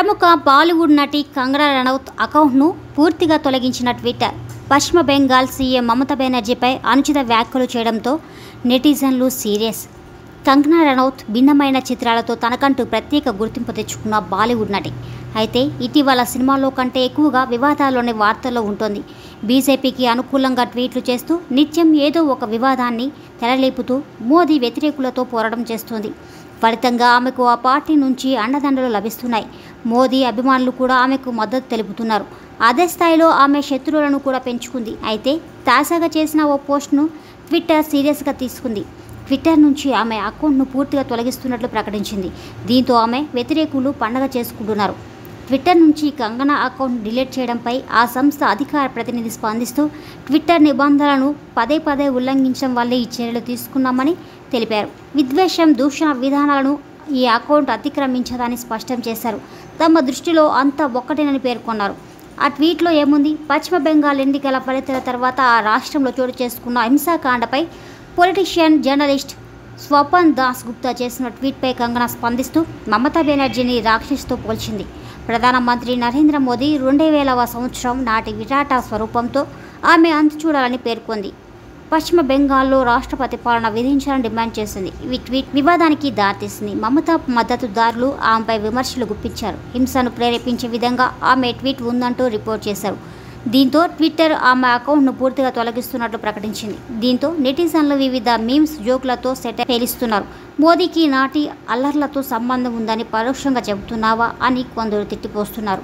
ప్రముఖ బాలీవుడ్ నటి కంగనా రనౌత్ అకౌంట్ను పూర్తిగా తొలగించిన ట్విట్టర్. పశ్చిమ బెంగాల్ సీఎం మమతా బెనర్జీపై అనుచిత వ్యాఖ్యలు చేయడంతో నెటిజన్లు సీరియస్. కంగనా రనౌత్ భిన్నమైన చిత్రాలతో తనకంటూ ప్రత్యేక గుర్తింపు తెచ్చుకున్న బాలీవుడ్ నటి. అయితే ఇటీవల సినిమాల్లో కంటే ఎక్కువగా వివాదాల్లోని వార్తల్లో ఉంటుంది. బీజేపీకి అనుకూలంగా ట్వీట్లు చేస్తూ నిత్యం ఏదో ఒక వివాదాన్ని తెరలేపుతూ మోదీ వ్యతిరేకులతో పోరాటం చేస్తుంది. ఫలితంగా ఆమెకు ఆ పార్టీ నుంచి అండదండలు లభిస్తున్నాయి. మోదీ అభిమానులు కూడా ఆమెకు మద్దతు తెలుపుతున్నారు. అదే స్థాయిలో ఆమె శత్రువులను కూడా పెంచుకుంది. అయితే తాజాగా చేసిన ఓ పోస్ట్ను ట్విట్టర్ సీరియస్గా తీసుకుంది. ట్విట్టర్ నుంచి ఆమె అకౌంట్ను పూర్తిగా తొలగిస్తున్నట్లు ప్రకటించింది. దీంతో ఆమె వ్యతిరేకులు పండగ చేసుకుంటున్నారు. ట్విట్టర్ నుంచి కంగనా అకౌంట్ డిలీట్ చేయడంపై ఆ సంస్థ అధికార ప్రతినిధి స్పందిస్తూ ట్విట్టర్ నిబంధనలను పదే పదే ఉల్లంఘించడం వల్లే ఈ చర్యలు తీసుకున్నామని తెలిపారు. విద్వేషం దూషణ విధానాలను ఈ అకౌంట్ అతిక్రమించదని స్పష్టం చేశారు. తమ దృష్టిలో అంతా ఒక్కటేనని పేర్కొన్నారు. ఆ ట్వీట్లో ఏముంది? పశ్చిమ బెంగాల్ ఎన్నికల ఫలితాల తర్వాత ఆ రాష్ట్రంలో చోటు చేసుకున్న హింసాకాండపై పొలిటీషియన్ జర్నలిస్ట్ స్వపన్ దాస్ గుప్తా చేసిన ట్వీట్పై కంగనా స్పందిస్తూ మమతా బెనర్జీని రాక్షసితో పోల్చింది. ప్రధానమంత్రి నరేంద్ర మోదీ రెండు వేలవ సంవత్సరం నాటి విరాట స్వరూపంతో ఆమె అంతు చూడాలని పేర్కొంది. పశ్చిమ బెంగాల్లో రాష్ట్రపతి పాలన విధించాలని డిమాండ్ చేసింది. ఈ ట్వీట్ వివాదానికి దారితీసింది. మమతా మద్దతుదారులు ఆమెపై విమర్శలు గుప్పించారు. హింసను ప్రేరేపించే విధంగా ఆమె ట్వీట్ ఉందంటూ రిపోర్ట్ చేశారు. దీంతో ట్విట్టర్ ఆమె అకౌంట్ను పూర్తిగా తొలగిస్తున్నట్లు ప్రకటించింది. దీంతో నెటిజన్లు వివిధ మీమ్స్ జోకులతో సెట పేలిస్తున్నారు మోదీకి నాటి అల్లర్లతో సంబంధం ఉందని పరోక్షంగా చెబుతున్నావా అని కొందరు తిట్టిపోస్తున్నారు.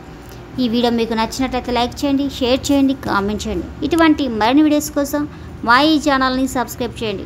ఈ వీడియో మీకు నచ్చినట్లయితే లైక్ చేయండి షేర్ చేయండి కామెంట్ చేయండి. ఇటువంటి మరిన్ని వీడియోస్ కోసం మా ఈ ఛానల్ని సబ్స్క్రైబ్ చేయండి.